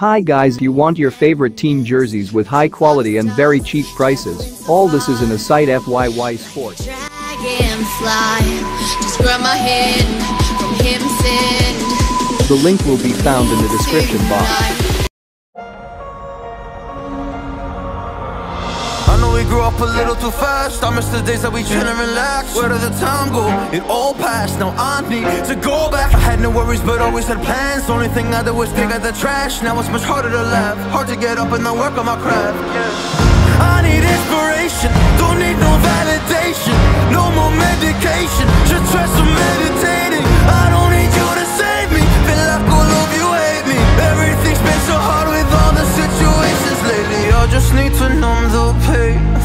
Hi guys you want your favorite team jerseys with high quality and very cheap prices. All this is in a site FYY Sports. The link will be found in the description box. Grew up a little too fast. I miss the days that we chill and relax. Where did the time go? It all passed. Now I need to go back. I had no worries, but always had plans. The only thing I did was dig out the trash. Now it's much harder to laugh. Hard to get up and then work on my craft. I need inspiration. Don't need no validation. No more medication. Just try some meditating. I don't need you to save me. Feel like all of you hate me. Everything's been so hard with all the situations lately. I just need to numb the pain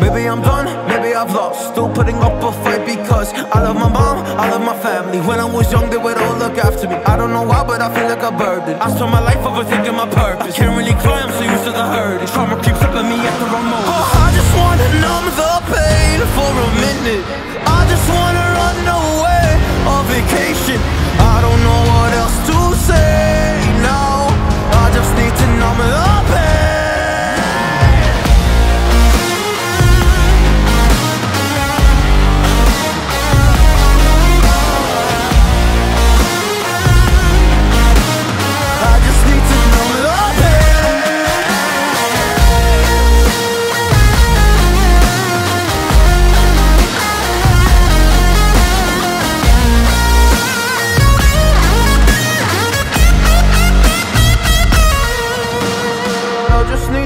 Maybe I'm done, maybe I've lost. Still putting up a fight because I love my mom, I love my family. When I was young, they would all look after me. I don't know why, but I feel like a burden. I spend my life overthinking my purpose. Can't really